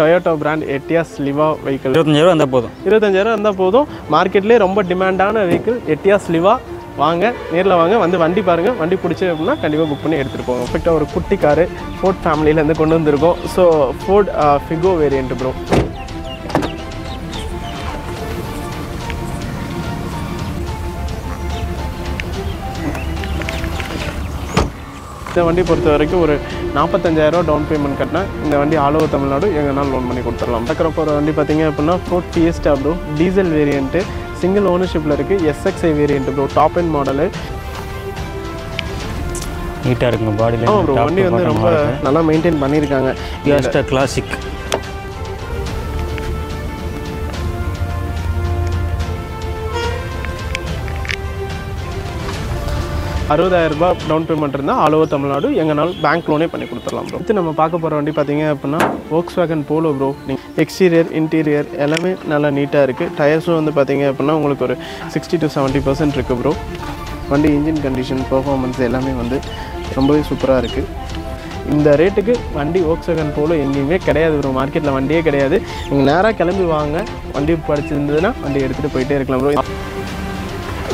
Toyota brand Etios Liva vehicle இருபத்தஞ்சாயிரம் இருந்தால் போதும். இருபத்தஞ்சாயிரம் இருந்தால் போதும். மார்க்கெட்லேயே ரொம்ப டிமாண்டான வெஹிக்கிள் எட்டியாஸ் லிவா வாங்க நேரில் வாங்க வந்து வண்டி பாருங்கள் வண்டி பிடிச்சி அப்படின்னா கண்டிப்பாக புக் பண்ணி எடுத்துகிட்டு போங்க. பர்ஃபெக்டாக ஒரு குட்டி காரு ஃபோர்ட் ஃபேமிலியிலேருந்து கொண்டு வந்திருக்கோம். So Ford Figo variant bro இந்த வண்டி பொறுத்த வரைக்கும் ஒரு நாற்பத்தஞ்சாயிரம் டவுன் பேமெண்ட் கட்டினா இந்த வண்டி ஆல் ஓவர் தமிழ்நாடு எங்கனாலும் லோன் பண்ணி கொடுத்துடலாம். பக்கத்தில் போகிற வண்டி பார்த்தீங்க அப்படின்னா Ford Fiesta bro diesel variant single ஓனர்ஷிப்பில் இருக்குது S X I variant bro top end model நீட்டாக இருக்குங்க. பாடியில் ஆமாம் ப்ரோ வண்டி வந்து ரொம்ப நல்லா மெயின்டைன் பண்ணியிருக்காங்க. கிளாசிக் அறுபதாயிரம் ரூபாய் டவுன் பேமெண்ட் இருந்தால் ஆல் ஓவர் தமிழ்நாடு எங்கனாலும் பேங்க் லோனே பண்ணி கொடுத்துடலாம் ப்ரோ நம்ம பார்க்க போகிற வண்டி பார்த்தீங்க அப்படின்னா Volkswagen Polo bro exterior interior எல்லாமே நல்லா நீட்டாக இருக்குது டயர்ஸும் வந்து பார்த்தீங்க அப்படின்னா உங்களுக்கு ஒரு சிக்ஸ்டி டு செவன்ட்டி பர்சன்ட் இருக்குது ப்ரோ வண்டி இன்ஜின் கண்டிஷன் பர்ஃபார்மன்ஸ் எல்லாமே வந்து ரொம்பவே சூப்பராக இருக்குது இந்த ரேட்டுக்கு வண்டி ஓக்ஸகன் வேகன் போலோ எங்கேயுமே கிடையாது ப்ரோ மார்க்கெட்டில் வண்டியே கிடையாது. நீங்கள் நேராக கிளம்பி வாங்க. வண்டி படிச்சிருந்ததுன்னா வண்டி எடுத்துகிட்டு போயிட்டே இருக்கலாம் ப்ரோ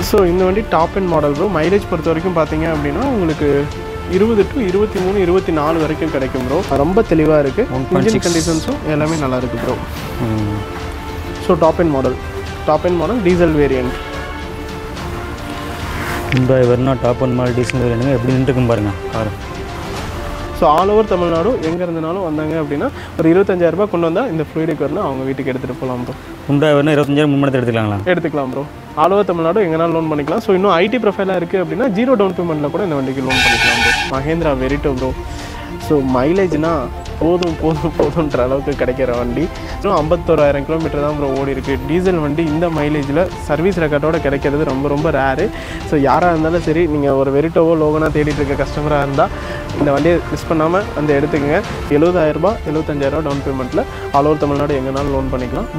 ஸோ இந்த வண்டி top end model bro mileage பொறுத்த வரைக்கும் பார்த்தீங்க அப்படின்னா உங்களுக்கு இருபது டு இருபத்தி மூணு இருபத்தி நாலு வரைக்கும் கிடைக்கும் ப்ரோ ரொம்ப தெளிவாக இருக்குது இன்ஜின் கண்டிஷன்ஸும் எல்லாமே நல்லா இருக்குது bro so top end model top end model diesel variant இந்த வெறும் டாப் ஒன் மாடல் டீசல் வேணுங்க எப்படி நின்றுக்கும் பாருங்க. Car so all over Tamil Nadu எங்கே இருந்தனாலும் வந்தாங்க அப்படின்னா ஒரு இருபத்தஞ்சாயிரம் ரூபாய் கொண்டு வந்தால் இந்த ஃப்ளூயிடுக்கு வரணும். அவங்க வீட்டுக்கு எடுத்துகிட்டு போகலாம் ப்ரோ உண்டா வேணும் இருபத்தஞ்சாயிரம் மும்மணத்தை எடுத்துக்கலாங்களா? எடுத்துக்கலாம் ப்ரோ ஆல் ஓவர் தமிழ்நாடு எங்கனாலும் லோன் பண்ணிக்கலாம். ஸோ இன்னும் ஐடி ப்ரொஃபைலாக இருக்குது அப்படின்னா ஜீரோ டவுன் பேமெண்ட்டில் கூட இந்த வண்டிக்கு லோன் பண்ணிக்கலாம் bro Mahindra Verito bro so மைலேஜ்னால் போதும் போதும் போதுன்ற அளவுக்கு கிடைக்கிற வண்டி. இன்னும் ஐம்பத்தோராயிரம் கிலோமீட்டர் தான் ப்ரோ ஓடி இருக்குது டீசல் வண்டி இந்த மைலேஜில் சர்வீஸ் ரெக்கார்டோட கிடைக்கிறது ரொம்ப ரொம்ப ரேரு ஸோ யாராக இருந்தாலும் சரி நீங்கள் ஒரு வெரிட்டோவோ லோகனாக தேடிட்டு இருக்க கஸ்டமராக இருந்தால் இந்த வண்டியை மிஸ் பண்ணாமல் வந்து எடுத்துக்கங்க. எழுபதாயிரரூபா எழுபத்தஞ்சாயிரரூபா டவுன் பேமெண்ட்டில் ஆல் ஓவர் தமிழ்நாடு எங்கேனாலும் லோன் பண்ணிக்கலாம்.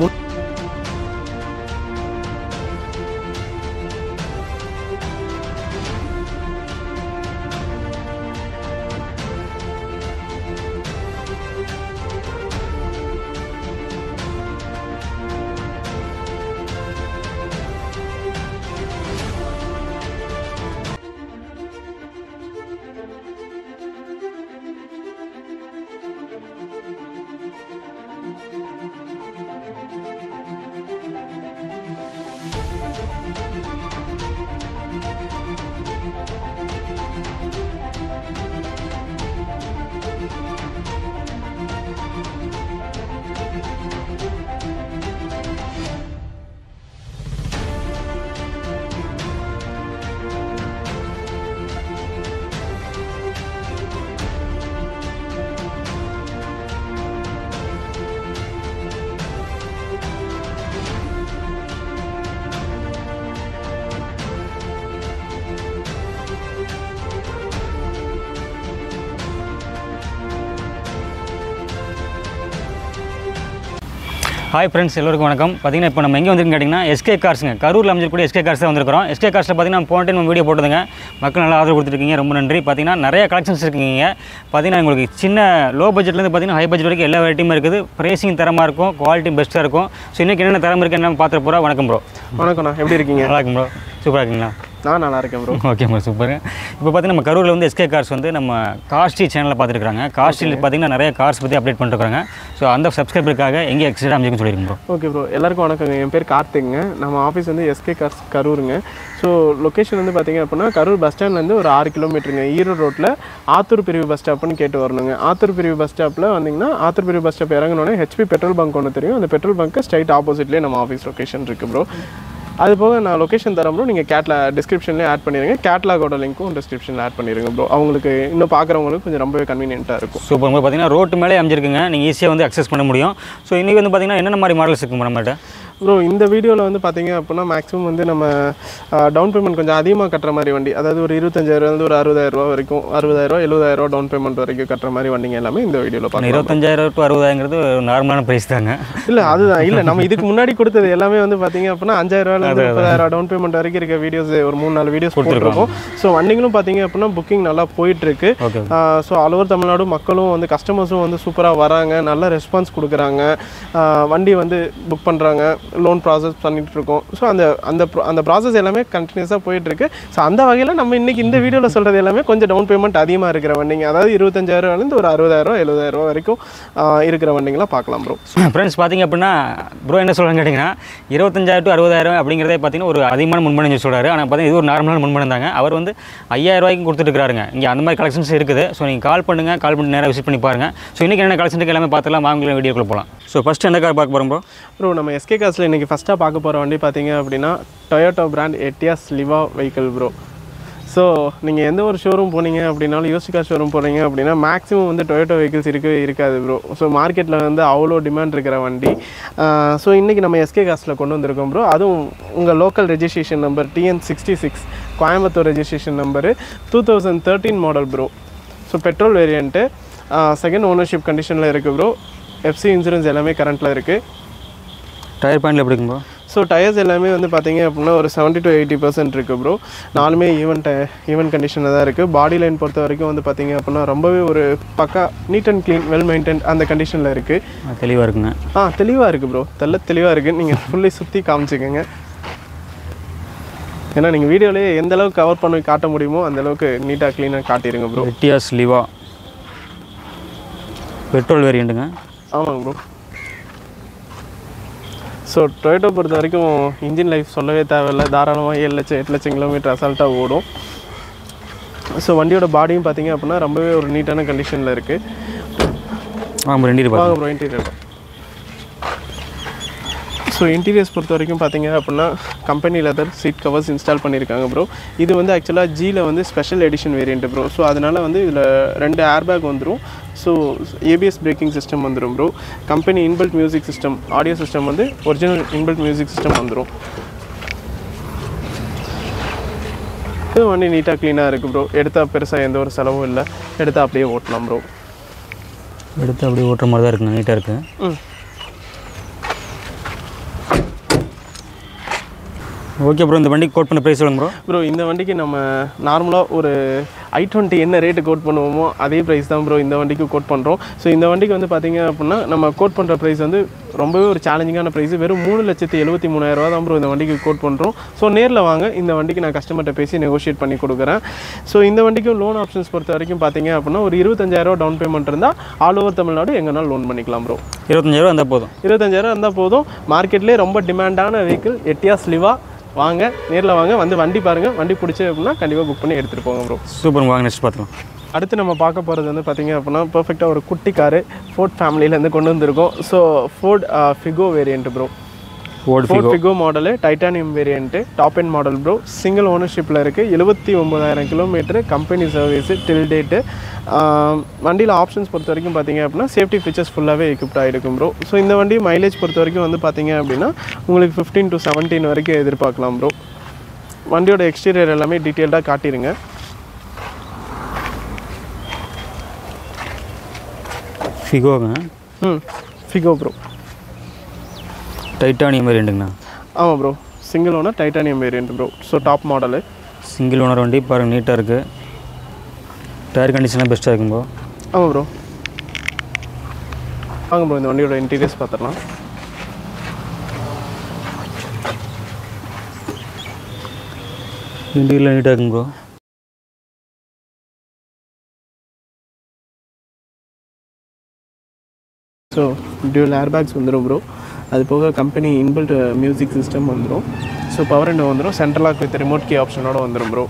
ஹாய் ஃப்ரெண்ட்ஸ் எல்லோருக்கும் வணக்கம். பார்த்தீங்கன்னா இப்போ நம்ம எங்கே வந்திருக்குன்னு கேட்டிங்கன்னா எஸ்கே கார்ஸுங்க கரூரில் அமைஞ்சிருக்கூடிய எஸ்கே கார்ஸ் தான் வந்திருக்கிறோம். எஸ்கே கார்ஸில் பார்த்தீங்கன்னா போன டைம் வீடியோ போட்டுதுங்க மக்கள் நல்லா ஆதரவு கொடுத்துருக்கீங்க. ரொம்ப நன்றி. பார்த்தீங்கன்னா நிறைய கலெக்ஷன்ஸ் இருக்குங்க. பார்த்தீங்கன்னா உங்களுக்கு சின்ன லோ பட்ஜெட்லேருந்து பார்த்தீங்கன்னா ஹை பட்ஜெட் வரைக்கும் எல்லா வெரைட்டியுமே இருக்குது. ப்ரைஸிங் தரமாக இருக்கும். குவாலிட்டி பெஸ்ட்டாக இருக்கும். ஸோ இன்றைக்கி என்னென்ன தரம் இருக்குது என்ன பார்த்துட்டு போகிறோம் வணக்கம் ப்ரோ வணக்கம்ண்ணா எப்படி இருக்கீங்க? நல்லா இருக்கும் ப்ரோ சூப்பராக இருக்கீங்களா? நான் நல்லா இருக்கேன் ப்ரோ ஓகே ப்ரோ சூப்பர் இப்போ பார்த்தீங்கன்னா நம்ம கரூரில் வந்து எஸ்கே கார்ஸ் வந்து நம்ம காஸ்டி சேனலில் பார்த்துருக்காங்க காஸ்டியில் பார்த்தீங்கன்னா நிறைய கார்ஸ் பற்றி அப்டேட் பண்ணிருக்காங்க. ஸோ அந்த சப்ஸ்கிரைபருக்காக எங்கே எக்ஸிட் அமைச்சுன்னு சொல்லியிருக்கோம் ப்ரோ ஓகே ப்ரோ எல்லாருக்கும் வணக்கங்க. என் பேர் கார்த்திக்ங்க. நம்ம ஆஃபீஸ் வந்து எஸ்கே கார்ஸ் கரூருங்க. ஸோ லொக்கேஷன் வந்து பார்த்தீங்க அப்படின்னா கரூர் பஸ் ஸ்டாண்ட்லேருந்து ஒரு ஆறு கிலோமீட்டருங்க ஈரோடு ரோட்டில் ஆத்தூர் பிரிவு பஸ் ஸ்டாப்னு கேட்டு வரணுங்க. ஆத்தூர் பிரிவு பஸ் ஸ்டாப்பில் வந்தீங்கன்னா ஆத்தூர் பிரிவு பஸ் ஸ்டாப் இறங்கினோடனே ஹெச்பி பெட்ரோல் பங்க் ஒன்று தெரியும். அந்த பெட்ரோல் பங்க்கு ஸ்ட்ரைட் ஆப்போசிட்லேயே நம்ம ஆஃபீஸ் லொக்கேஷன் இருக்குது ப்ரோ அது போக நான் லொக்கேஷன் தரேன் ப்ரோ நீங்கள் கேட்லா டிஸ்கிரிப்ஷன்லேயே ஆட் பண்ணிடுங்க கேட்லாகோட லிங்க்கும் டிஸ்கிரிப்ஷனில் ஆட் பண்ணிடுங்க ப்ரோ அவங்களுக்கு இன்னும் பார்க்குறவங்களுக்கு கொஞ்சம் ரொம்பவே கன்வீனியன்ட்டாக இருக்கும். சூப்பர் பார்த்தீங்கன்னா ரோட்டு மேலே அமைஞ்சிருக்குங்க. நீங்கள் ஈஸியாக வந்து அக்சஸ் பண்ண முடியும். ஸோ இன்றைக்கி வந்து பார்த்தீங்கன்னா என்னென்ன மாதிரி மாடல்ஸ் இருக்குங்க நம்மகிட்ட ப்ரோ இந்த வீடியோவில் வந்து பார்த்தீங்க அப்படின்னா மேக்ஸிமம் வந்து நம்ம டவுன் பேமெண்ட் கொஞ்சம் அதிகமாக கட்டுற மாதிரி வண்டி அதாவது ஒரு இருபத்தஞ்சாயிரம்லேருந்து ஒரு அறுபதாயிரம் ரூபா வரைக்கும் அறுபதாயிரம் எழுபதாயிரம் டவுன் பேமெண்ட் வரைக்கும் கட்டுற மாதிரி வண்டிங்க எல்லாமே இந்த வீடியோவில் பார்க்கலாம் இருபத்தஞ்சாயிரம் டு அறுபதாயிரங்கிறது நார்மலான ப்ரைஸ் தாங்க. இல்லை அதுதான். இல்லை நம்ம இதுக்கு முன்னாடி கொடுத்தது எல்லாமே வந்து பார்த்தீங்க அப்படின்னா அஞ்சாயிரம் ரூபாயிலேருந்து முப்பதாயிரம் டவுன் பேமெண்ட் வரைக்கும் இருக்க வீடியோஸ் ஒரு மூணு நாலு வீடியோஸ் கொடுத்துருக்கோம் ஸோ வண்டிங்களும் பார்த்தீங்க அப்படின்னா புக்கிங் நல்லா போயிட்டு இருக்கு okay so all over Tamil Nadu மக்களும் வந்து கஸ்டமர்ஸும் வந்து சூப்பராக வராங்க. நல்ல ரெஸ்பான்ஸ் கொடுக்குறாங்க. வண்டி வந்து புக் பண்ணுறாங்க லோன் ப்ராசஸ் பண்ணிட்டு இருக்கோம் ஸோ அந்த அந்த அந்த ப்ராசஸ் எல்லாமே கண்டினியூஸாக போயிட்டு இருக்கு ஸோ அந்த வகையில் நம்ம இன்னைக்கு இந்த வீடியோவில் சொல்கிறது எல்லாமே கொஞ்சம் டவுன் பேமெண்ட் அதிகமாக இருக்கிற வண்டிங்க. அதாவது இருபத்தஞ்சாயிரம்லேருந்து ஒரு அறுபதாயிரம் எழுபதாயிரம் ரூபா வரைக்கும் இருக்கிற வண்டிங்களாம் பார்க்கலாம் ப்ரோ ஃப்ரெண்ட்ஸ் பார்த்தீங்க அப்படின்னா ப்ரோ என்ன சொல்கிறாங்க கேட்டிங்கன்னா இருபத்தஞ்சாயிரம் டு அறுபதாயிரம் அப்படிங்கிறதே பார்த்தீங்கன்னா ஒரு அதிகமான முன்பணம் சொல்கிறாரு ஆனால் பார்த்தீங்கன்னா இது ஒரு நார்மலான முன்பணம் தாங்க. அவர் வந்து ஐயாயிரம் ரூபாய்க்கு கொடுத்துட்டுருக்காருங்க இங்கே அந்த மாதிரி கலெக்ஷன்ஸ் இருக்குது. ஸோ நீங்கள் கால் பண்ணுங்கள் கால் பண்ணி நேராக விசிட் பண்ணி பாருங்கள் ஸோ இன்றைக்கி என்ன கலெக்ஷன் எல்லாமே பார்த்துலாம் வாங்க வீடியோக்குள்ள போகலாம் ஸோ ஃபஸ்ட்டு என்ன கார் பார்க்க போகிறோம் ப்ரோ ப்ரோ நம்ம எஸ்கே வீடியோஸில் இன்றைக்கி ஃபஸ்ட்டாக பார்க்க போகிற வண்டி பார்த்தீங்க அப்படின்னா Toyota brand Etios Liva vehicle bro so நீங்கள் எந்த ஒரு ஷோரூம் போனீங்க அப்படின்னாலும் யோசிக்கா ஷோரூம் போனீங்க அப்படின்னா மேக்ஸிமம் வந்து டொயோட்டோ வெஹிக்கிள்ஸ் இருக்கவே இருக்காது ப்ரோ ஸோ மார்க்கெட்டில் வந்து அவ்வளோ டிமாண்ட் இருக்கிற வண்டி. ஸோ இன்றைக்கி நம்ம எஸ்கே காசில் கொண்டு வந்திருக்கோம் ப்ரோ அதுவும் உங்கள் local registration number T N sixty six Coimbatore registration number two thousand thirteen model bro so petrol variant second ownership கண்டிஷனில் இருக்குது ப்ரோ எஃப்சி இன்சூரன்ஸ் எல்லாமே கரண்ட்டில் இருக்குது டயர் பாயிண்டில் எப்படி இருக்கும் ப்ரோ ஸோ டயர்ஸ் எல்லாமே வந்து பார்த்தீங்க அப்படின்னா ஒரு செவன்ட்டி டு எயிட்டி பர்சன்ட் இருக்குது ப்ரோ நாலுமே ஈவன் டய ஈவன் கண்டிஷனில் தான் இருக்குது பாடி லைன் பொறுத்த வரைக்கும் வந்து பார்த்தீங்க அப்படின்னா ரொம்பவே ஒரு பக்கா neat and clean well maintain அந்த கண்டிஷனில் இருக்குது தெளிவாக இருக்குங்க. ஆ தெளிவாக இருக்குது ப்ரோ தெல்ல தெளிவாக இருக்குது நீங்கள் ஃபுல்லி சுற்றி காமிச்சிக்கோங்க. ஏன்னா நீங்கள் வீடியோலேயே எந்த அளவுக்கு கவர் பண்ணி காட்ட முடியுமோ அந்த அளவுக்கு நீட்டாக க்ளீனாக காட்டிடுங்க ப்ரோ எட்டியாஸ் லிவா பெட்ரோல் வேரியண்ட்டுங்க ஆமாங்க ப்ரோ ஸோ டொயோட்டோ பொறுத்த வரைக்கும் இன்ஜின் லைஃப் சொல்லவே தேவையில்ல. தாராளமாக ஏழு லட்சம் எட்டு லட்சம் கிலோமீட்டர் அசால்ட்டாக ஓடும். ஸோ வண்டியோட பாடியும் பார்த்தீங்க அப்படின்னா ரொம்பவே ஒரு நீட்டான கண்டிஷனில் இருக்குது ஆமாம் ரெண்டு வாங்க ப்ரோ இன்டீரியர் ஸோ இன்டீரியர்ஸ் பொறுத்த வரைக்கும் பார்த்தீங்க அப்படின்னா company leather seat covers install பண்ணியிருக்காங்க ப்ரோ இது வந்து ஆக்சுவலாக ஜியில் வந்து special edition variant bro so அதனால் வந்து இதில் ரெண்டு ஏர்பேக் வந்துடும் so A B S braking system வந்துடும் bro company inbuilt music system audio system வந்து ஒரிஜினல் இன்பில்ட் மியூசிக் சிஸ்டம் வந்துடும் இது வண்டி நீட்டாக க்ளீனாக இருக்குது ப்ரோ எடுத்தால் பெருசாக எந்த ஒரு செலவும் இல்லை. எடுத்தால் அப்படியே ஓட்டலாம் ப்ரோ எடுத்து அப்படியே ஓட்டுற மாதிரி தான் இருக்குங்க நீட்டாக இருக்குது ம். ஓகே ப்ரோ இந்த வண்டிக்கு கோட் பண்ண ப்ரைஸ் சொல்லுங்க ப்ரோ ப்ரோ இந்த வண்டிக்கு நம்ம நார்மலாக ஒரு ஐ டுவெண்ட்டி என்ன ரேட்டு கோட் பண்ணுவோமோ அதே ப்ரைஸ் தான் ப்ரோ இந்த வண்டிக்கு கோட் பண்ணுறோம் ஸோ இந்த வண்டிக்கு வந்து பார்த்தீங்க அப்படின்னா நம்ம கோட் பண்ணுற ப்ரைஸ் வந்து ரொம்பவே ஒரு சேலஞ்சிங்கான ப்ரைஸ் வெறும் மூணு லட்சத்தி எழுபத்தி மூணாயிரரூவா தான் ப்ரோ இந்த வண்டிக்கு கோட் பண்ணுறோம் ஸோ நேரில் வாங்க இந்த வண்டிக்கு நான் கஸ்டமர்கிட்ட பேசி நெகோஷியேட் பண்ணி கொடுக்குறேன். ஸோ இந்த வண்டிக்கும் லோன் ஆப்ஷன்ஸ் பொறுத்த வரைக்கும் பார்த்தீங்க அப்படின்னா ஒரு இருபத்தஞ்சாயிரம் டவுன் பேமெண்ட் இருந்தால் ஆல் ஓவர் தமிழ்நாடு எங்கேனாலும் லோன் பண்ணிக்கலாம் ப்ரோ இருபத்தஞ்சாயிரம் இருந்தால் போதும். இருபத்தஞ்சாயிரம் இருந்தால் போதும். மார்க்கெட்லேயே ரொம்ப டிமாண்டான வெஹிக்கிள் எட்டியாஸ் லிவா வாங்க நேரில் வாங்க வந்து வண்டி பாருங்கள் வண்டி பிடிச்சி அப்படின்னா கண்டிப்பாக புக் பண்ணி எடுத்துகிட்டு போங்க ப்ரோ சூப்பர் வாங்க நெக்ஸ்ட் பார்த்துக்கலாம் அடுத்து நம்ம பார்க்க போகிறது வந்து பார்த்தீங்க அப்படின்னா பர்ஃபெக்டாக ஒரு குட்டி காரு ஃபோர்ட் ஃபேமிலியிலேருந்து கொண்டு வந்திருக்கோம். So Ford Figo variant bro old Ford Figo model titanium variant top end model bro single ஓனர்ஷிப்பில் இருக்குது எழுபத்தி ஒம்பதாயிரம் kilometre company service till date வண்டியில் ஆப்ஷன்ஸ் பொறுத்த வரைக்கும் பார்த்தீங்க அப்படின்னா சேஃப்டி ஃபீச்சர்ஸ் ஃபுல்லாகவே எக்யூப்டாக இருக்கும் ப்ரோ ஸோ இந்த வண்டி மைலேஜ் பொறுத்த வரைக்கும் வந்து பார்த்தீங்க அப்படின்னா உங்களுக்கு ஃபிஃப்டீன் டு செவன்டீன் வரைக்கும் எதிர்பார்க்கலாம் ப்ரோ வண்டியோட எக்ஸ்டீரியர் எல்லாமே டீட்டெயில்டாக காட்டிடுங்க ஃபிகோங்க ம் ஃபிகோ ப்ரோ டைட்டானியம் வேரியண்ட்டுங்கண்ணா ஆமாம் bro single owner titanium variant bro so top model single owner வண்டி பாருங்கள் நீட்டாக இருக்குது டயர் கண்டிஷன்லாம் பெஸ்ட்டாக இருக்கும் ப்ரோ ஆமாம் ப்ரோ வாங்க ப்ரோ இந்த வண்டியோட இன்டீரியர்ஸ் பார்த்துடலாம் இன்டீரியர் நீட்டாக இருக்குங்க ப்ரோ ஸோ டியூல் ஏர்பேக்ஸ் வந்துடும் ப்ரோ அது போக கம்பெனி இன்பில்ட் மியூசிக் சிஸ்டம் வந்துடும் ஸோ பவர் விண்டோ வந்துடும் சென்ட்ரலாக வித் ரிமோட் கே ஆப்ஷனோட வந்துடும் ப்ரோ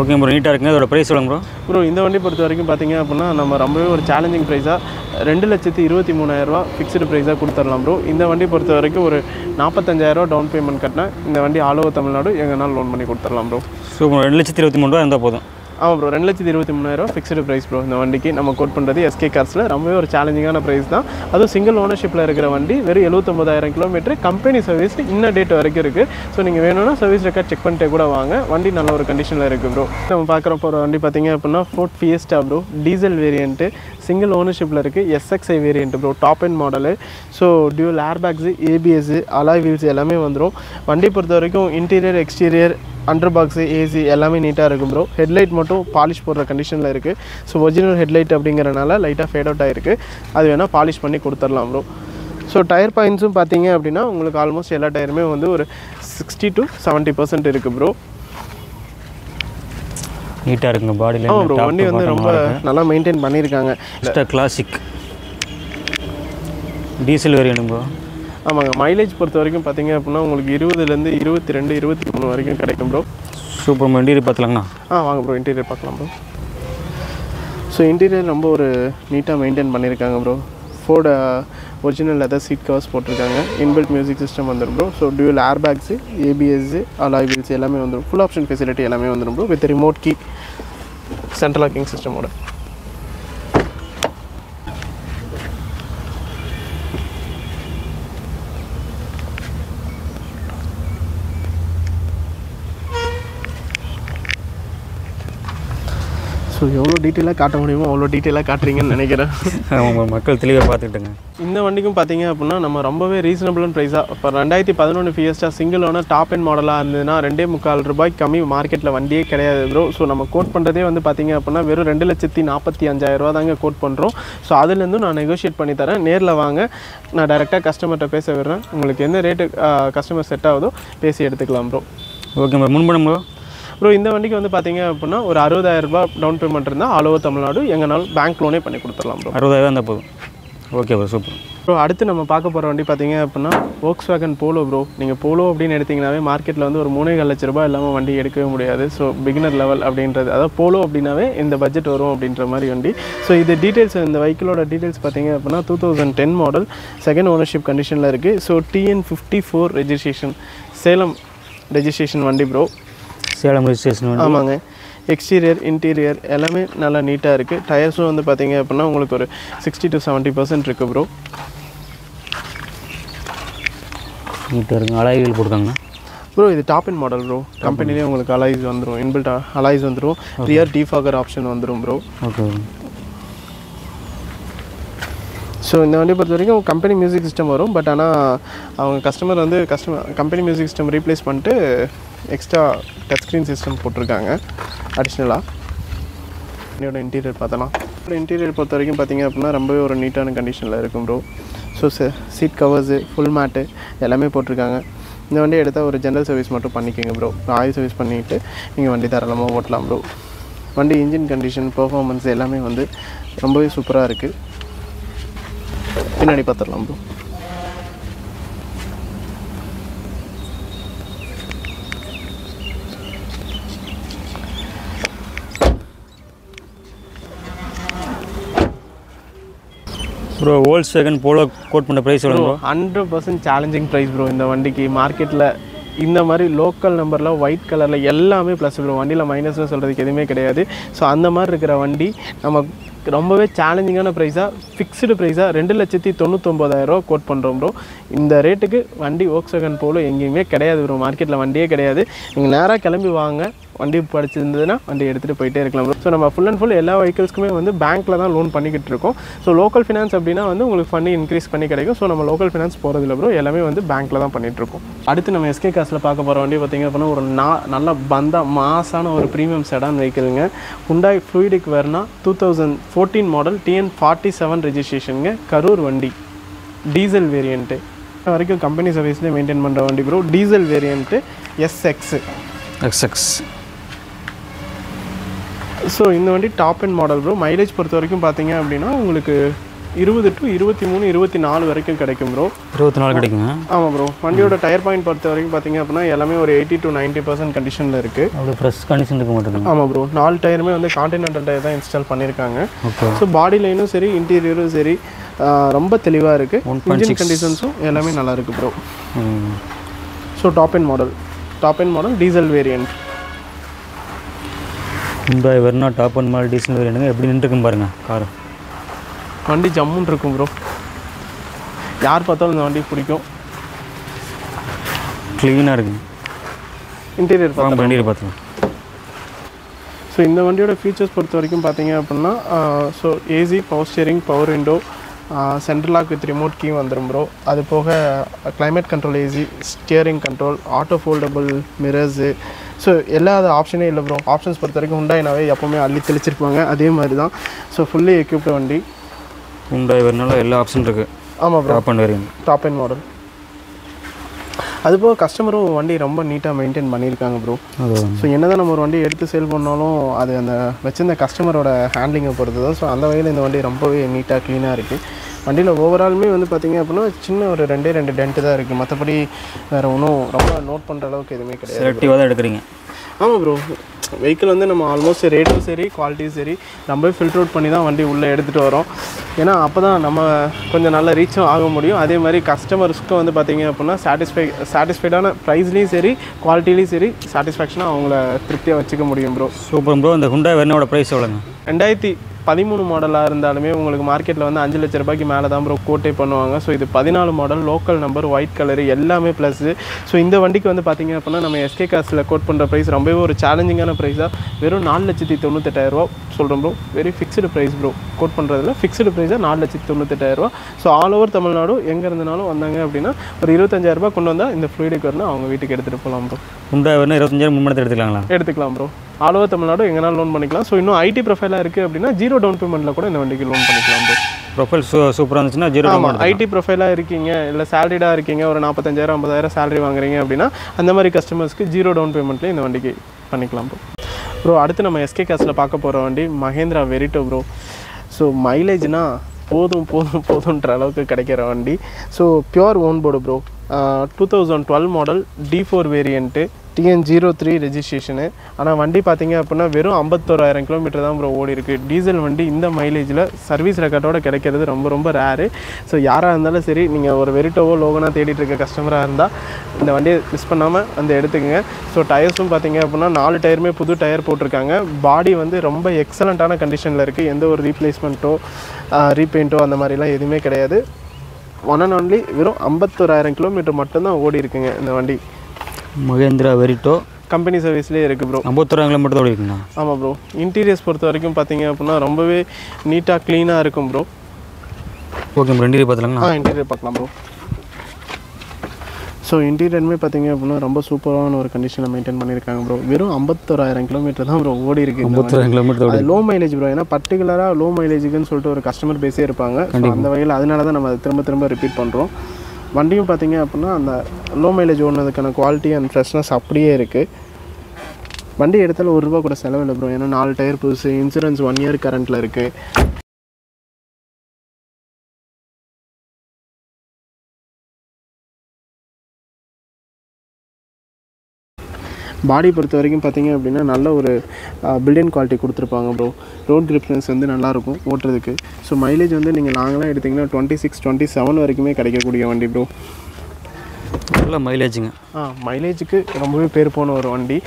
ஓகே ப்ரோ நீட்டாக இருக்குங்க. அதோட ப்ரைஸ் சொல்லுங்க ப்ரோ ப்ரோ இந்த வண்டி பொறுத்த வரைக்கும் பார்த்தீங்க அப்படின்னா நம்ம ரொம்பவே ஒரு சேலஞ்சிங் ப்ரைஸாக ரெண்டு லட்சத்தி இருபத்தி மூணாயிரரூவா ஃபிக்ஸ்டு ப்ரைஸாக கொடுத்துடலாம் ப்ரோ இந்த வண்டி பொறுத்த வரைக்கும் ஒரு நாற்பத்தஞ்சாயிரரூவா டவுன் பேமெண்ட் கட்டினா இந்த வண்டி ஆல் ஓவர் தமிழ்நாடு எங்கனாலும் லோன் பண்ணி கொடுத்துடலாம் ப்ரோ சூப்பர் ரெண்டு லட்சத்தி இருபத்தி மூணு ரூபா இருந்தால் போதும். ஆமாம் ப்ரோ ரெண்டு லட்சத்தி இருபத்தி மூணாயிரம் ஃபிக்ஸ்டு ப்ரைஸ் ப்ரோ இந்த வண்டிக்கு நம்ம கோட் பண்ணுறது எஸ்கே கார்ஸில் ரொம்பவே ஒரு சேலஞ்சிங்கான ப்ரைஸ் தான். அதுவும் சிங்கிள் ஓனர்ஷிப்பில் இருக்கிற வண்டி வெறும் எழுபத்தொம்பதாயிரம் கிலோமீட்டர் கம்பெனி சர்வீஸ் இன்ன டேட் வரைக்கும் இருக்குது ஸோ நீங்கள் வேணும்னா சர்வீஸ் ரெக்கார்ட் செக் பண்ணிட்டே கூட வாங்க. வண்டி நல்ல ஒரு கண்டிஷனில் இருக்குது ப்ரோ நம்ம பார்க்குற போகிற வண்டி பார்த்தீங்க அப்படின்னா Ford Fiesta bro diesel variant single ஓனர்ஷிப்பில் இருக்குது S X I variant bro top end model so dual airbags A B S alloy wheels எல்லாமே வந்துடும் வண்டி பொறுத்த வரைக்கும் interior exterior under box A C எல்லாமே நீட்டாக இருக்கும் ப்ரோ ஹெட்லைட் மட்டும் பாலிஷ் போடுற கண்டிஷனில் இருக்குது ஸோ ஒரிஜினல் ஹெட்லைட் அப்படிங்கிறனால லைட்டாக ஃபேட் அவுட் ஆகிருக்கு அது வேணால் பாலிஷ் பண்ணி கொடுத்துடலாம் ப்ரோ ஸோ டயர் பாயிண்ட்ஸும் பார்த்தீங்க அப்படின்னா உங்களுக்கு ஆல்மோஸ்ட் எல்லா டயருமே வந்து ஒரு சிக்ஸ்டி டு செவன்ட்டி பர்சன்ட் இருக்குது ப்ரோ நீட்டாக இருக்குங்க பாடியில் ஆமாம் ப்ரோ வண்டி வந்து ரொம்ப நல்லா மெயின்டைன் பண்ணியிருக்காங்க கிளாசிக் டீசல் வேரியணும் ப்ரோ ஆமாங்க மைலேஜ் பொறுத்த வரைக்கும் பார்த்தீங்க அப்படின்னா உங்களுக்கு இருபதுலேருந்து இருபத்தி ரெண்டு இருபத்தி மூணு வரைக்கும் கிடைக்கும் ப்ரோ சூப்பர் இன்டீரியர் பார்த்துலாங்கண்ணா. ஆ வாங்க ப்ரோ இன்டீரியர் பார்க்கலாம் ப்ரோ ஸோ இன்டீரியர் ரொம்ப ஒரு நீட்டாக மெயின்டைன் பண்ணியிருக்காங்க bro Ford original leather seat covers போட்டிருக்காங்க. இன்பில்ட் மியூசிக் சிஸ்டம் வந்துடும் bro so dual air bags A B S alloy wheels எல்லாமே வந்துடும் ஃபுல் ஆப்ஷன் ஃபெசிலிட்டி எல்லாமே வந்துடும் bro with remote key central locking சிஸ்டமோட so எவ்வளோ டீட்டெயிலாக காட்ட முடியுமோ அவ்வளோ டீட்டெயிலாக காட்டுறீங்கன்னு நினைக்கிறேன். அவங்க மக்கள் தெளிவாக பார்த்துக்கிட்டுங்க. இந்த வண்டிக்கும் பார்த்தீங்க அப்படின்னா நம்ம ரொம்பவே ரீசனபிளான ப்ரைஸாக இப்போ ரெண்டாயிரத்தி பதினொன்று Fiesta single owner top end மாடலாக இருந்ததுன்னா ரெண்டே முக்கால் ரூபாய்க்கு கம்மி மார்க்கெட்டில் வண்டியே கிடையாது ப்ரோ ஸோ நம்ம கோட் பண்ணுறதே வந்து பார்த்தீங்க அப்படின்னா வெறும் ரெண்டு லட்சத்தி நாற்பத்தி அஞ்சாயிரம் ரூபா தாங்க கோட் பண்ணுறோம் ஸோ அதுலேருந்து நான் நெகோஷியேட் பண்ணி தரேன். நேரில் வாங்க. நான் டேரெக்டாக கஸ்டமர்கிட்ட பேச விடுறேன். உங்களுக்கு எந்த ரேட்டு கஸ்டமர் செட் ஆகுதோ பேசி எடுத்துக்கலாம் ப்ரோ ஓகே ப்ரோ முன்பணம் ப்ரோ ப்ரோ இந்த வண்டிக்கு வந்து பார்த்தீங்க அப்படின்னா ஒரு அறுபதாயிரம் ரூபாய் டவுன் பேமெண்ட் இருந்தால் ஆல் ஓவர் தமிழ்நாடு எங்கனாலும் பேங்க் லோனே பண்ணி கொடுத்துடலாம் ப்ரோ அறுபதாயிரம் இருந்தால் போதும். ஓகே ப்ரோ சூப்பர் ப்ரோ அடுத்து நம்ம பார்க்க போகிற வண்டி பார்த்தீங்க அப்படின்னா ஓக்ஸ் வேகன் போலோ ப்ரோ நீங்கள் போலோ அப்படின்னு எடுத்தீங்கன்னாவே மார்க்கெட்டில் வந்து ஒரு மூணே லட்ச ரூபாய் இல்லாமல் வண்டி எடுக்கவே முடியாது. ஸோ பிகினர் லெவல் அப்படின்றது. அதாவது போலோ அப்படின்னாவே இந்த பட்ஜெட் வரும் அப்படின்ற மாதிரி வண்டி. ஸோ இது டீட்டெயில்ஸ் இந்த வெஹிக்கிளோட டீட்டெயில்ஸ் பார்த்தீங்க அப்படின்னா two thousand ten model second ownership கண்டிஷனில் இருக்குது so T N fifty four registration Salem registration வண்டி ப்ரோ சேலம் ரெஜிஸ்ட்ரேஷன் ஆமாங்க. எக்ஸ்டீரியர் இன்டீரியர் எல்லாமே நல்லா நீட்டாக இருக்குது டயர்ஸும் வந்து பார்த்தீங்க அப்படின்னா உங்களுக்கு ஒரு சிக்ஸ்டி டு செவன்ட்டி பர்சன்ட் இருக்குது ப்ரோ நீட்டாக இருக்குங்க. அலாய்வில் போட்டுருக்காங்க ப்ரோ இது டாப் இன் மாடல் ப்ரோ கம்பெனிலேயே உங்களுக்கு அலாய்ஸ் வந்துடும் இன்பில்ட் அலாய்ஸ் வந்துடும் ரியர் டீஃபாகர் ஆப்ஷன் வந்துடும் ப்ரோ ஓகே ஸோ இந்த வண்டி பொறுத்த வரைக்கும் கம்பெனி மியூசிக் சிஸ்டம் வரும். பட் ஆனால் அவங்க கஸ்டமர் வந்து customer company music system replace பண்ணிட்டு எக்ஸ்ட்ரா டச் ஸ்க்ரீன் சிஸ்டம் போட்டிருக்காங்க. அடிஷ்னலாக என்னோட இன்டீரியர் பார்த்தலாம் இன்டீரியர் பொறுத்த வரைக்கும் பார்த்தீங்க அப்படின்னா ரொம்பவே ஒரு நீட்டான கண்டிஷனில் இருக்கும் bro so seat covers full mat எல்லாமே போட்டிருக்காங்க. இந்த வண்டி எடுத்தால் ஒரு ஜென்ரல் சர்வீஸ் மட்டும் பண்ணிக்கோங்க ப்ரோ ஆயில் சர்வீஸ் பண்ணிவிட்டு நீங்கள் வண்டி தாராளமாக ஓட்டலாம் ப்ரோ வண்டி இன்ஜின் கண்டிஷன் பர்ஃபார்மன்ஸ் எல்லாமே வந்து ரொம்பவே சூப்பராக இருக்குது பின்னாடி பார்த்துடலாம் bro bro Volkswagen Polo quote பண்ண ப்ரைஸ் வரும் bro hundred percent challenging price bro இந்த வண்டிக்கு மார்க்கெட்டில் இந்த மாதிரி லோக்கல் நம்பரில் ஒயிட் கலரில் எல்லாமே ப்ளஸ் ப்ரோ வண்டியில் மைனஸ்னு சொல்கிறதுக்கு எதுவுமே கிடையாது. ஸோ அந்த மாதிரி இருக்கிற வண்டி நம்ம ரொம்பவே சேலஞ்சிங்கான ப்ரைஸாக ஃபிக்ஸ்டு ப்ரைஸாக ரெண்டு லட்சத்தி தொண்ணூத்தொம்பதாயிரரூவா கோட் பண்ணுறோம் ப்ரோ இந்த ரேட்டுக்கு வண்டி ஓக்ஸகன் போல எங்கேயுமே கிடையாது ப்ரோ மார்க்கெட்டில் வண்டியே கிடையாது. நீங்கள் நேராக கிளம்பி வாங்க. வண்டி படிச்சிருந்ததுன்னா வண்டி எடுத்துகிட்டு போயிட்டே இருக்கலாம் ப்ரோ ஸோ நம்ம ஃபுல் அண்ட் ஃபுல் எல்லா வெஹிக்கிள்ஸ்க்குமே வந்து பேங்க்கில் தான் லோன் பண்ணிக்கிட்டு இருக்கோம் ஸோ லோக்கல் ஃபினான்ஸ் அப்படின்னா வந்து உங்களுக்கு ஃபண்டு இன்க்ரீஸ் பண்ணி கிடைக்கும். ஸோ நம்ம லோக்கல் ஃபினான்ஸ் போகிறதுல ப்ரோ எல்லாமே வந்து பேங்க்கில் தான் பண்ணிட்டு இருக்கோம் அடுத்து நம்ம எஸ்கே காசில் பார்க்க போகிற வண்டி பார்த்திங்க அப்படின்னா ஒரு நா நல்ல பந்தா மாசான ஒரு premium sedan வெஹிக்கிளுங்க Hyundai fluidic Verna two thousand fourteen model T N forty seven ரெஜிஸ்ட்ரேஷனுங்க Karur வண்டி. டீசல் வேரியண்ட்டு வரைக்கும் கம்பெனி சர்வீஸ்லேயே மெயின்டைன் பண்ணுற வண்டி bro diesel variant S X X X so இந்த வண்டி top end model bro mileage பொறுத்த வரைக்கும் பார்த்தீங்க அப்படின்னா உங்களுக்கு இருபது டு இருபத்தி மூணு இருபத்தி நாலு வரைக்கும் கிடைக்கும் ப்ரோ இருபத்தி நாலு கிடைக்குங்க ஆமாம் ப்ரோ வண்டியோட டயர் பாயிண்ட் பொறுத்த வரைக்கும் பார்த்தீங்க அப்படின்னா எல்லாமே ஒரு எயிட்டி டு நைன்ட்டி பர்சன்ட் கண்டிஷனில் இருக்குது ஃப்ரெஷ் கண்டிஷன் இருக்க மாட்டேங்குது ஆமாம் ப்ரோ நாலு டயருமே வந்து கான்டினென்டல் டயர் தான் இன்ஸ்டால் பண்ணியிருக்காங்க ஸோ பாடி லைனும் சரி இன்டீரியரும் சரி ரொம்ப தெளிவாக இருக்குது இன்ஜின் கண்டிஷன்ஸும் எல்லாமே நல்லா இருக்குது bro so top end model top end model diesel variant Hyundai Verna top end mall diesel வேரியண்ட்டுங்க எப்படி நின்றுருக்கும் பாருங்க கார் வண்டி ஜம்முன்னு இருக்கும் ப்ரோ யார் பார்த்தாலும் இந்த வண்டி பிடிக்கும். க்ளீனாக இருக்குங்க இன்டீரியர் வாங்க வண்டியில் பார்த்துக்கலாம். ஸோ இந்த வண்டியோட ஃபீச்சர்ஸ் பொறுத்த வரைக்கும் பார்த்தீங்க அப்படின்னா so AC power steering power window central lock with remote key வந்துடும் ப்ரோ அது போக climate control AC steering control auto foldable mirrors so எல்லா ஆப்ஷனே இல்லை ப்ரோ ஆப்ஷன்ஸ் பொறுத்த வரைக்கும் ஹுண்டாயினாவே எப்போவுமே அள்ளி தெளிச்சிருப்பாங்க. அதே மாதிரி தான் ஸோ ஃபுல்லி எக்யூப்டு வண்டி. ஹுண்டாய் வெர்னால எல்லா ஆப்ஷன் இருக்குது ஆமாம் bro top end variant top end model அதுபோக கஸ்டமரும் வண்டி ரொம்ப நீட்டாக மெயின்டைன் பண்ணியிருக்காங்க ப்ரோ ஸோ என்னதான் நம்ம ஒரு வண்டி எடுத்து சேல் பண்ணாலும் அது அந்த வச்சிருந்த கஸ்டமரோட ஹேண்ட்லிங்கை பொறுத்து தான் ஸோ அந்த வகையில் இந்த வண்டி ரொம்பவே நீட்டாக க்ளீனாக இருக்குது வண்டியில் ஓவராலுமே வந்து பார்த்தீங்க அப்படின்னா சின்ன ஒரு ரெண்டே ரெண்டு டென்ட்டு தான் இருக்குது மற்றபடி வேறு ஒன்றும் ரொம்ப நோட் பண்ணுற அளவுக்கு எதுவுமே கிடையாது. செலக்டிவாக தான் எடுக்கிறீங்க. ஆமாம் ப்ரோ வெஹிக்கிள் வந்து நம்ம ஆல்மோஸ்ட் ரேட்டும் சரி குவாலிட்டியும் சரி ரொம்பவே ஃபில்டர் அவுட் பண்ணி தான் வண்டி உள்ளே எடுத்துகிட்டு வரோம். ஏன்னா அப்போ தான் நம்ம கொஞ்சம் நல்ல ரீச்சும் ஆக முடியும். அதே மாதிரி கஸ்டமர்ஸ்க்கும் வந்து பார்த்தீங்க அப்படின்னா சாட்டிஸ்ஃபை சாட்டிஸ்ஃபைடான ப்ரைஸ்லேயும் சரி குவாலிட்டிலையும் சரி சாட்டிஸ்ஃபேக்ஷனாக அவங்கள திருப்தியாக வச்சுக்க முடியும் ப்ரோ சூப்பர் ப்ரோ இந்த ஹுண்டாய் வெர்னாவோட ப்ரைஸ் எவ்வளோங்க? ரெண்டாயிரத்தி பதிமூணு மாடலாக இருந்தாலுமே உங்களுக்கு மார்க்கெட்டில் வந்து அஞ்சு லட்ச ரூபாய்க்கு மேலே தான் ப்ரோ கோட்டே பண்ணுவாங்க. ஸோ இது பதினாலு model local number white colour எல்லாமே ப்ளஸ்ஸு ஸோ இந்த வண்டிக்கு வந்து பார்த்தீங்க அப்படின்னா நம்ம எஸ்கே காசில் கோட் பண்ணுற ப்ரைஸ் ரொம்பவே ஒரு சேலஞ்சிங்கான ப்ரைஸாக வெறும் நாலு லட்சத்தி தொண்ணூத்தெட்டாயிரரூவா சொல்கிறோம் bro very fixed price bro quote பண்ணுறதுல ஃபிக்ஸ்டு ப்ரைஸாக நாலு லட்சத்தி தொண்ணூத்தெட்டாயிரரூவா ஸோ ஆல் ஓவர் தமிழ்நாடு எங்கே இருந்தனாலும் வந்தாங்க அப்படின்னா ஒரு இருபத்தஞ்சாயிரரூபா கொண்டு வந்தால் இந்த ஃப்ளூயிடுக்கு வரணும் அவங்க வீட்டுக்கு எடுத்துகிட்டு போகலாம் ப்ரோ ஹுண்டாய் வெர்னா இருபத்தஞ்சாயிரம் முன்னாடி எடுத்துக்கலாங்களா? எடுத்துக்கலாம் ப்ரோ ஆல் ஓவர் தமிழ்நாடு எங்கனாலும் லோன் பண்ணிக்கலாம். ஸோ இன்னும் ஐடி ப்ரொஃபைலாக இருக்குது அப்படின்னா ஜீரோ டவுன் பேமெண்ட்டில் கூட இந்த வண்டிக்கு லோன் பண்ணிக்கலாம் ப்ரோ ப்ரொஃபைல் சூ சூப்பராக இருந்துச்சுன்னா ஜீரோ ஆமாம் ஐடி ப்ரொஃபைலாக இருக்கீங்க இல்லை சேலரிடாக இருக்கீங்க ஒரு நாற்பத்தஞ்சாயிரம் ஐம்பதாயிரம் சேலரி வாங்குறீங்க அப்படின்னா அந்த மாதிரி கஸ்டமர்ஸ்க்கு ஜீரோ டவுன் பேமெண்ட்லேயே இந்த வண்டிக்கு பண்ணிக்கலாம் ப்ரோ ப்ரோ அடுத்து நம்ம எஸ்கே காசில் பார்க்க போகிற வண்டி மகேந்திரா வெரிட்டோ ப்ரோ ஸோ மைலேஜ்னா போதும் போதும் போதுன்ற அளவுக்கு கிடைக்கிற வண்டி. So pure own board bro two thousand twelve model T four variant TN zero three registration ஆனால் வண்டி பார்த்தீங்க அப்படின்னா வெறும் ஐம்பத்தோராயிரம் கிலோமீட்டர் தான் ப்ரோ ஓடி இருக்குது டீசல் வண்டி இந்த மைலேஜில் சர்வீஸ் ரெக்கார்டோட கிடைக்கிறது ரொம்ப ரொம்ப ரேரு ஸோ யாராக இருந்தாலும் சரி நீங்கள் ஒரு வெரிட்டோவோ லோகனாக தேடிட்டு இருக்க கஸ்டமராக இருந்தால் இந்த வண்டியை மிஸ் பண்ணாமல் வந்து எடுத்துக்கங்க. ஸோ டயர்ஸும் பார்த்தீங்க அப்படின்னா நாலு டயருமே புது டயர் போட்டிருக்காங்க. பாடி வந்து ரொம்ப எக்ஸலண்ட்டான கண்டிஷனில் இருக்குது எந்த ஒரு ரீப்ளேஸ்மெண்ட்டோ ரீபெயிண்ட்டோ அந்த மாதிரிலாம் எதுவுமே கிடையாது. ஒன் அண்ட் ஒன்லி வெறும் ஐம்பத்தோராயிரம் கிலோமீட்டர் மட்டும்தான் ஓடி இருக்குங்க இந்த வண்டி. மகேந்திரா வெரிட்டோ. கம்பெனி சர்வீஸ்லேயே இருக்குது ப்ரோ ஐம்பத்தோராயிரம் கிலோமீட்டர் தான் ஓடிக்குங்களா ஆமாம் ப்ரோ இன்டீரியர்ஸ் பொறுத்த வரைக்கும் பார்த்தீங்க அப்படின்னா ரொம்பவே நீட்டாக க்ளீனாக இருக்கும் ப்ரோ ஓகே ப்ரோ இன்டீரியர் பார்த்துலாங்களா ஆ இன்டீரியர் பார்க்கலாம் ப்ரோ ஸோ இன்டீரியருமே பார்த்தீங்க அப்படின்னா ரொம்ப சூப்பரான ஒரு கண்டிஷனில் மெயின்டைன் பண்ணியிருக்காங்க ப்ரோ வெறும் ஐம்பத்தோராயிரம் கிலோமீட்டர் தான் ப்ரோ ஓடி இருக்கு. ஐம்பத்தோராயிரம் கிலோமீட்டர் அது லோ மைலேஜ் ப்ரோ ஏன்னா பர்டிகுலராக லோ மைலேஜுக்குன்னு சொல்லிட்டு ஒரு கஸ்டமர் பேஸே இருப்பாங்க. அந்த வகையில் அதனால தான் நம்ம திரும்ப திரும்ப ரிப்பீட் பண்ணுறோம் வண்டியும் பார்த்தீங்க அப்படின்னா அந்த லோ மைலேஜ் ஓடுனதுக்கான குவாலிட்டி அண்ட் ஃப்ரெஷ்னஸ் அப்படியே இருக்குது வண்டி எடுத்தாலும் ஒரு ரூபா கூட செலவில் ப்ரோ ஏன்னா நாலு டயர் புதுசு இன்சூரன்ஸ் ஒன் இயர் கரண்ட்டில் இருக்குது பாடி பொறுத்த வரைக்கும் பார்த்தீங்க அப்படின்னா நல்ல ஒரு பில்டியன் குவாலிட்டி கொடுத்துருப்பாங்க ப்ரோ ரோட் கிரிப்னஸ் வந்து நல்லாயிருக்கும் ஓட்டுறதுக்கு. ஸோ மைலேஜ் வந்து நீங்கள் லாங்கெலாம் எடுத்திங்கன்னா டுவெண்ட்டி சிக்ஸ் டுவெண்ட்டி செவன் வரைக்குமே கிடைக்கக்கூடிய வண்டி ப்ரோ நல்ல மைலேஜுங்க ஆ மைலேஜுக்கு ரொம்பவே பேர் போன ஒரு வண்டி.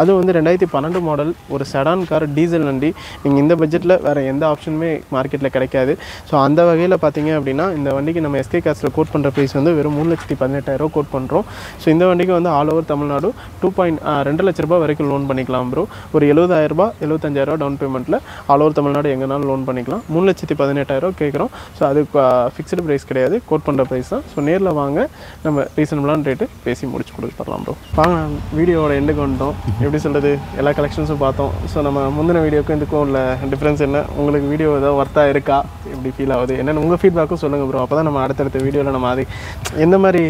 அது வந்து ரெண்டாயிரத்தி பன்னெண்டு மாடல் ஒரு செடான் கார் டீசல் வண்டி. நீங்கள் இந்த பட்ஜெட்டில் வேறு எந்த ஆப்ஷனுமே மார்க்கெட்டில் கிடைக்காது. ஸோ அந்த வகையில் பார்த்தீங்க அப்படின்னா இந்த வண்டிக்கு நம்ம எஸ்கே காசில் கோட் பண்ணுற ப்ரைஸ் வந்து வெறும் மூணு லட்சத்தி பதினெட்டாயிரரூவா கோட் பண்ணுறோம் ஸோ இந்த வண்டிக்கு வந்து all over Tamil Nadu two point ரெண்டு லட்ச ரூபாய் வரைக்கும் லோன் பண்ணிக்கலாம் ப்ரோ ஒரு எழுபதாயிரரூபா எழுபத்தஞ்சாயிரரூபா டவுன் பேமெண்ட்டில் ஆல் ஓவர் தமிழ்நாடு எங்கேனாலும் லோன் பண்ணிக்கலாம். மூணு லட்சத்தி பதினெட்டாயிரம் கேட்குறோம் ஸோ அது ஃபிக்ஸ்டு ப்ரைஸ் கிடையாது. கோட் பண்ணுற ப்ரைஸ் தான். ஸோ நேரில் வாங்க. நம்ம ரீசனபிளான ரேட்டு பேசி முடிச்சு கொடுத்துடலாம் ப்ரோ வாங்க வீடியோவோட எண்டுக்கு வந்துட்டோம். எப்படி சொல்கிறது எல்லா கலெக்ஷன்ஸும் பார்த்தோம். ஸோ நம்ம முந்தின வீடியோக்கும் இதுக்கும் உள்ள டிஃப்ரென்ஸ் என்ன? உங்களுக்கு வீடியோ ஏதாவது ஒர்த்தாக இருக்கா? எப்படி ஃபீல் ஆகுது? என்னென்னு உங்கள் ஃபீட்பேக்கும் சொல்லுங்கள் ப்ரோ அப்போ தான் நம்ம அடுத்தடுத்த வீடியோவில் நம்ம அது எந்த மாதிரி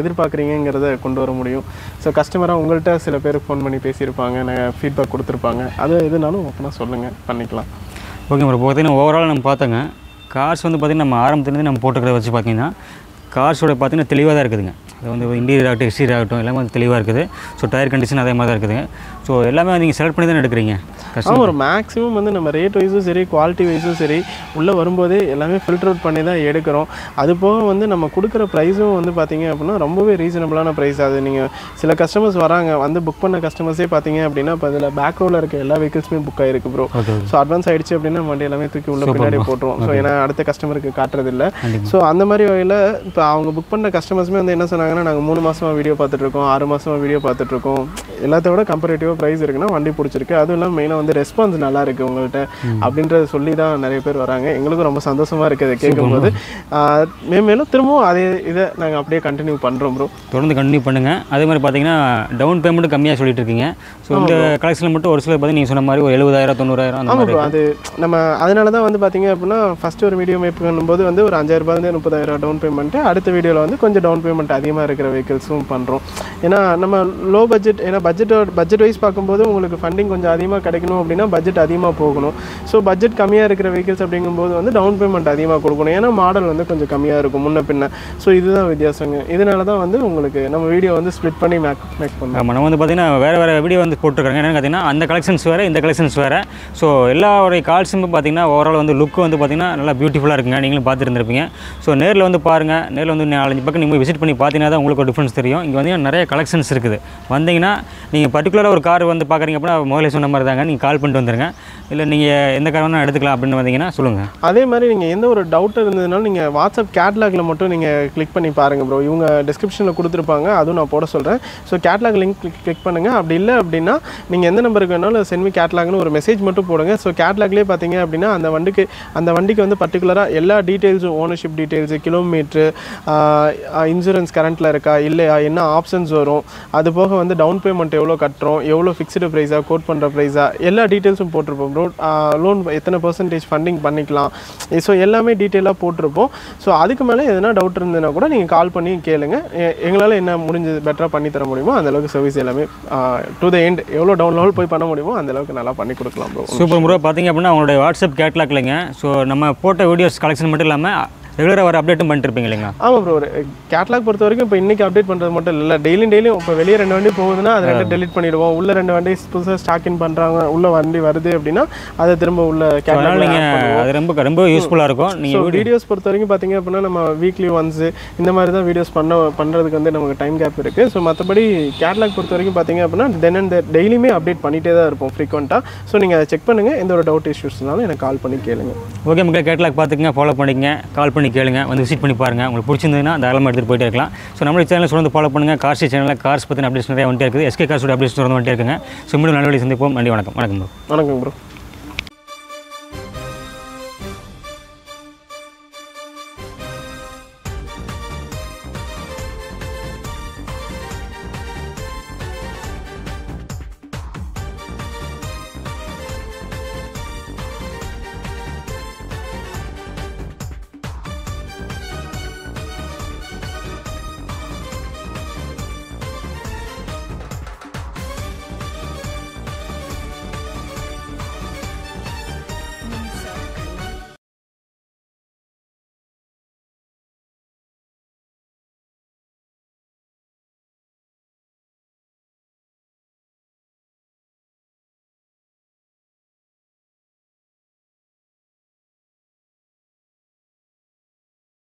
எதிர்பார்க்குறீங்கிறத கொண்டு வர முடியும். ஸோ கஸ்டமராக உங்கள்கிட்ட சில பேர் ஃபோன் பண்ணி பேசியிருப்பாங்க. நாங்கள் ஃபீட்பேக் கொடுத்துருப்பாங்க. அது எதுனாலும் ஓப்பனாக சொல்லுங்கள் பண்ணிக்கலாம். ஓகே ப்ரோ பார்த்தீங்கன்னா ஓவரால் நம்ம பார்த்தோங்க. கார்ஸ் வந்து பார்த்திங்கன்னா நம்ம ஆரம்பத்துலேருந்து நம்ம போட்டுக்கிறத வச்சு பார்த்தீங்கன்னா கார்ஸோட பார்த்தீங்கன்னா தெளிவாக தான் இருக்குதுங்க. அது வந்து இன்டீரியர் ஆகட்டும் எக்ஸ்டீரியர் ஆகட்டும் எல்லாமே வந்து தெளிவாக இருக்குது. ஸோ டயர் கண்டிஷன் அதே மாதிரி தான் இருக்குதுங்க. ஸோ எல்லாமே நீங்கள் செலக்ட் பண்ணி தானே எடுக்கிறீங்க? கஷ்டம் ஒரு மேக்ஸிமம் வந்து நம்ம ரேட் வைஸும் சரி குவாலிட்டி வைஸும் சரி உள்ளே வரும்போதே எல்லாமே ஃபில்டர் அவுட் பண்ணி தான் எடுக்கிறோம். அது போக வந்து நம்ம கொடுக்குற ப்ரைஸும் வந்து பார்த்தீங்க அப்படின்னா ரொம்பவே ரீசனபிளான ப்ரைஸ் அது. நீங்கள் சில கஸ்டமர்ஸ் வராங்க வந்து புக் பண்ண கஸ்டமர்ஸே பார்த்தீங்க அப்படின்னா இப்போ அதில் பேக் ரோவில் இருக்க எல்லா வெஹிக்கிள்ஸுமே புக் ஆயிருக்கு ப்ரோ ஸோ அட்வான்ஸ் ஆயிடுச்சு அப்படின்னா வண்டி எல்லாமே தூக்கி உள்ள பின்னாடி போட்டுருவோம். ஸோ ஏன்னா அடுத்த கஸ்டமருக்கு காட்டுறது இல்ல கண்டிப்பா. ஸோ அந்த மாதிரி வகையில் இப்போ அவங்க புக் பண்ண கஸ்டமர்ஸுமே வந்து என்ன சொன்னாங்கன்னா நாங்கள் மூணு மாசமா வீடியோ பார்த்துட்டு இருக்கோம் ஆறு மாசமா வீடியோ பார்த்துட்டு இருக்கோம். எல்லாத்த விட கம்பேரிட்டிவாக ப்ரைஸ் இருக்குன்னா வண்டி பிடிச்சிருக்கு. அதுவும் இல்லாமல் மெயினாக வந்து ரெஸ்பான்ஸ் நல்லா இருக்கு உங்கள்கிட்ட அப்படின்றத சொல்லி தான் நிறைய பேர் வராங்க. எங்களுக்கும் ரொம்ப சந்தோஷமா இருக்கு அதை கேட்கும்போது. மேலும் திரும்பவும் அதே இதை நாங்கள் அப்படியே கண்டினியூ பண்ணுறோம் ப்ரோ. தொடர்ந்து கண்டினியூ பண்ணுங்கள் அதே மாதிரி பார்த்தீங்கன்னா டவுன் பேமெண்ட் கம்மியாக சொல்லிட்டு இருக்கீங்க. ஸோ இந்த கலெக்ஷனில் மட்டும் ஒரு சில பார்த்தீங்கன்னா நீங்கள் சொன்ன மாதிரி ஒரு எழுபதாயிரம் தொண்ணூறாயிரம் அந்த மாதிரி அது நம்ம அதனால தான் வந்து பார்த்தீங்க அப்படின்னா ஃபர்ஸ்ட் ஒரு வீடியோ மேக் பண்ணும்போது வந்து ஒரு அஞ்சாயிரம் முப்பதாயிரம் டவுன் பேமெண்ட்டு அடுத்த வீடியோவில் வந்து கொஞ்சம் டவுன் பேமெண்ட் அதிகமாக இருக்கிற வெஹிக்கிள்ஸும் பண்ணுறோம் ஏன்னா நம்ம லோ பட்ஜெட் ஏன்னா பட்ஜெட் பட்ஜெட் வைஸ் பார்க்கும்போது உங்களுக்கு ஃபண்டிங் கொஞ்சம் அதிகமாக கிடைக்கணும் அப்படின்னா பட்ஜெட் அதிகமாக போகணும். ஸோ பட்ஜெட் கம்மியாக இருக்கிற வெஹிக்கிள்ஸ் அப்படிங்கும்போது வந்து டவுன் பேமெண்ட் அதிகமாக கொடுக்கணும். ஏன்னா மாடல் வந்து கொஞ்சம் கம்மியாக இருக்கும் முன்ன பின்ன. ஸோ இதுதான் வித்தியாசங்க. இதனால தான் வந்து உங்களுக்கு நம்ம வீடியோ வந்து ஸ்ப்ளிட் பண்ணி மேக் மேக் பண்ணுறோம் நம்ம வந்து பார்த்தீங்கன்னா வேறு வேறு வீடியோ வந்து போட்டுருக்காங்க. என்னென்னு பார்த்தீங்கன்னா அந்த கலெக்ஷன்ஸ் வேறு இந்த கலெக்ஷன்ஸ் வேறு. ஸோ எல்லாருடைய கால்ஸும் பார்த்தீங்கன்னா ஓவரால் வந்து லுக் வந்து பார்த்தீங்கன்னா நல்லா பியூட்டிஃபுல்லாக இருக்குங்க. நீங்களும் பார்த்துருந்துருப்பீங்க ஸோ நேரில் வந்து பாருங்கள் நேரில் வந்து நாலஞ்சு பக்கம் நீங்கள் விசிட் பண்ணி பார்த்தீங்கன்னா தான் உங்களுக்கு ஒரு டிஃப்ரென்ஸ் தெரியும். இங்கே வந்து நிறைய கலெக்ஷன்ஸ் இருக்குது. வந்தீங்கன்னா நீங்கள் பர்டிகுலராக ஒரு கார் வந்து பார்க்குறீங்க அப்படின்னா முதல்ல சொன்ன மாதிரி தாங்க. நீங்கள் கால் பண்ணிட்டு வந்துருங்க. இல்லை நீங்கள் எந்த கார் வேணால் எடுத்துக்கலாம் அப்படின்னு வந்தீங்கன்னா சொல்லுங்கள் அதே மாதிரி நீங்கள் எந்த ஒரு டவுட் இருந்ததுனாலும் நீங்கள் வாட்ஸ்அப் கேட்லாகில் மட்டும் நீங்கள் கிளிக் பண்ணி பாருங்கள் ப்ரோ இவங்க டிஸ்கிரிப்ஷனில் கொடுத்துருப்பாங்க. அதுவும் நான் போட சொல்கிறேன் ஸோ கேட்லாக் லிங்க் கிளிக் பண்ணுங்கள் அப்படி இல்லை அப்படின்னா நீங்கள் எந்த நம்பருக்கு வேணாலும் சென்மி கேட்லாக்னு ஒரு மெசேஜ் மட்டும் போடுங்க. ஸோ கேட்லாக்லேயே பார்த்தீங்க அப்படின்னா அந்த வண்டிக்கு அந்த வண்டிக்கு வந்து பர்டிகுலராக எல்லா டீட்டெயில்ஸும் ஓனர்ஷிப் டீட்டெயில்ஸு கிலோமீட்ரு இன்சூரன்ஸ் கரண்ட்டில் இருக்கா இல்லையா என்ன ஆப்ஷன்ஸ் வரும். அது போக வந்து டவுன் பேமெண்ட் எவ்வளோ கட்டுறோம் எவ்வளோ ஃபிக்ஸ்டு ப்ரைஸாக கோட் பண்ணுற ப்ரைஸாக எல்லா டீட்டெயில்ஸும் போட்டிருப்போம் ப்ரோ லோன் எத்தனை பர்சன்டேஜ் ஃபண்டிங் பண்ணிக்கலாம். ஸோ எல்லாமே டீட்டெயிலாக போட்டிருப்போம். ஸோ அதுக்கு மேலே எதனா டவுட் இருந்ததுன்னா கூட நீங்கள் கால் பண்ணி கேளுங்க. எங்களால் என்ன முடிஞ்சது பெட்டராக பண்ணி தர முடியுமோ அந்த அளவுக்கு சர்வீஸ் எல்லாமே டு த எண்ட் எவ்வளோ டவுன் லெவல் போய் பண்ண முடியுமோ அந்த அளவுக்கு நல்லா பண்ணி கொடுக்கலாம் ப்ரோ சூப்பர் ப்ரோ பார்த்தீங்க அப்படின்னா அவங்களுடைய வாட்ஸ்அப் கேட்லாக்லைங்க ஸோ நம்ம போட்ட வீடியோஸ் கலெக்ஷன் மட்டும் இல்லாமல் ரெகுலராக வர அப்டேட்டும் பண்ணிட்டு இருப்பீங்க இல்லைங்களா? ஆமாம் ப்ரோ ஒரு கேட்லாக் பொறுத்த வரைக்கும் இப்போ இன்னைக்கு அப்டேட் பண்ணுறது மட்டும் இல்லை. டெய்லியும் டெய்லியும் இப்போ வெளியே ரெண்டு வண்டி போகுதுன்னா அது ரெண்டு டெலிட் பண்ணிடுவோம். உள்ள ரெண்டு வண்டி புதுசாக ஸ்டாக் இன் பண்ணுறாங்க உள்ள வண்டி வருது அப்படின்னா அதை திரும்ப உள்ள கேட்லாக் நீங்கள் அது ரொம்ப ரொம்ப யூஸ்ஃபுல்லாக இருக்கும். நீங்கள் வீடியோஸ் பொறுத்த வரைக்கும் பார்த்தீங்க அப்படின்னா நம்ம வீக்லி ஒன்ஸ் இந்த மாதிரி தான் வீடியோஸ் பண்ண பண்ணுறதுக்கு வந்து நமக்கு டைம் கேப் இருக்குது ஸோ மற்றபடி கேட்லாக் பொறுத்த வரைக்கும் பார்த்தீங்க அப்படின்னா தென் அண்ட் டெய்லியுமே அப்டேட் பண்ணிகிட்டே தான் இருப்போம் ஃப்ரீக்வெண்ட்டாக ஸோ நீங்கள் அதை செக் பண்ணுங்கள் எந்த ஒரு டவுட் இஷ்யூஸ்னாலும் எனக்கு கால் பண்ணி கேளுங்க. ஓகே மக்கள் கேட்லாக் பார்த்துக்குங்க ஃபாலோ பண்ணிக்கங்க. கால் பண்ணி கேளுங்க வந்து விசிட் பண்ணி பாருங்கள் உங்களுக்கு பிடிச்சிருந்ததுன்னா தாராளமாக எடுத்துகிட்டு போயிட்டே இருக்கலாம். ஸோ நம்மளுடைய சேனலை தொடர்ந்து ஃபாலோ பண்ணுங்கள் கார்ஸ் சேனலில் கார்ஸ் பற்றின அப்டேட்ஸ் நிறைய வந்துட்டே இருக்குது. எஸ்கே கார்ஸோட அப்டேட்ஸ் தொடர்ந்து வந்துட்டே இருக்குங்க. ஸோ மீண்டும் நல்ல வழி சந்திப்போம். நன்றி வணக்கம். வணக்கம் ப்ரோ வணக்கம் ப்ரோ